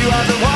you are the one